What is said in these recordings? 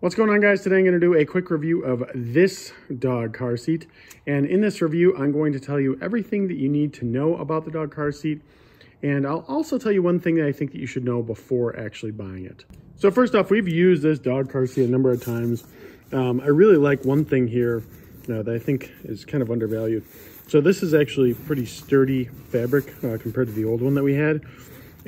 What's going on guys? Today I'm going to do a quick review of this dog car seat. And in this review, I'm going to tell you everything that you need to know about the dog car seat. And I'll also tell you one thing that I think that you should know before actually buying it. So first off, we've used this dog car seat a number of times. Um, I really like one thing here uh, that I think is kind of undervalued. So this is actually pretty sturdy fabric uh, compared to the old one that we had.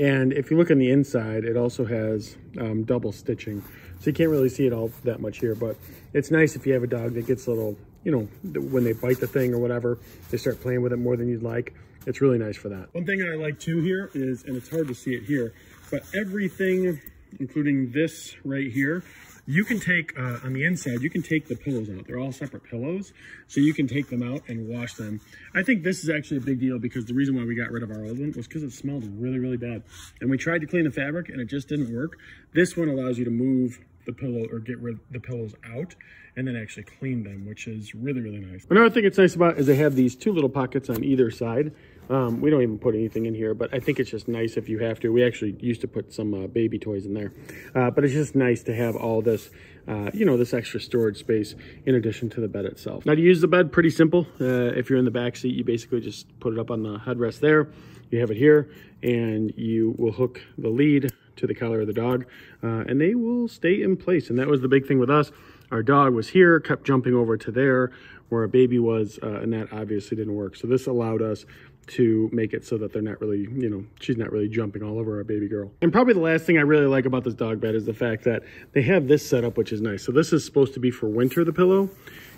And if you look on the inside, it also has um, double stitching. So you can't really see it all that much here, but it's nice if you have a dog that gets a little, you know, when they bite the thing or whatever, they start playing with it more than you'd like. It's really nice for that. One thing I like too here is, and it's hard to see it here, but everything, including this right here, you can take, uh, on the inside, you can take the pillows out. They're all separate pillows, so you can take them out and wash them. I think this is actually a big deal because the reason why we got rid of our old one was because it smelled really, really bad. And we tried to clean the fabric and it just didn't work. This one allows you to move the pillow or get rid the pillows out and then actually clean them, which is really, really nice. Another thing it's nice about is they have these two little pockets on either side. Um, we don't even put anything in here, but I think it's just nice if you have to. We actually used to put some uh, baby toys in there, uh, but it's just nice to have all this, uh, you know, this extra storage space in addition to the bed itself. Now to use the bed, pretty simple. Uh, if you're in the back seat, you basically just put it up on the headrest there. You have it here and you will hook the lead to the collar of the dog uh, and they will stay in place. And that was the big thing with us. Our dog was here, kept jumping over to there where a baby was, uh, and that obviously didn't work. So this allowed us to make it so that they're not really, you know, she's not really jumping all over our baby girl. And probably the last thing I really like about this dog bed is the fact that they have this setup, which is nice. So this is supposed to be for winter, the pillow.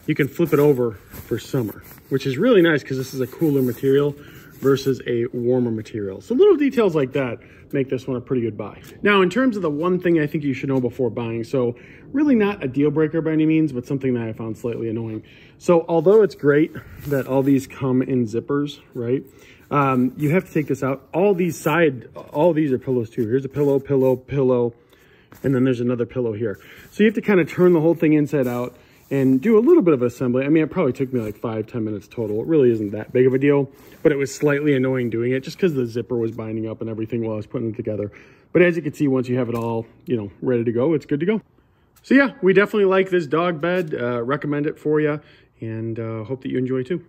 You can flip it over for summer, which is really nice because this is a cooler material versus a warmer material. So little details like that make this one a pretty good buy. Now, in terms of the one thing I think you should know before buying, so really not a deal breaker by any means, but something that I found slightly annoying. So although it's great that all these come in zippers, right? Um, you have to take this out. All these side, all these are pillows too. Here's a pillow, pillow, pillow, and then there's another pillow here. So you have to kind of turn the whole thing inside out and do a little bit of assembly. I mean, it probably took me like five, ten minutes total. It really isn't that big of a deal, but it was slightly annoying doing it just because the zipper was binding up and everything while I was putting it together. But as you can see, once you have it all, you know, ready to go, it's good to go. So yeah, we definitely like this dog bed. Uh, recommend it for you and uh, hope that you enjoy too.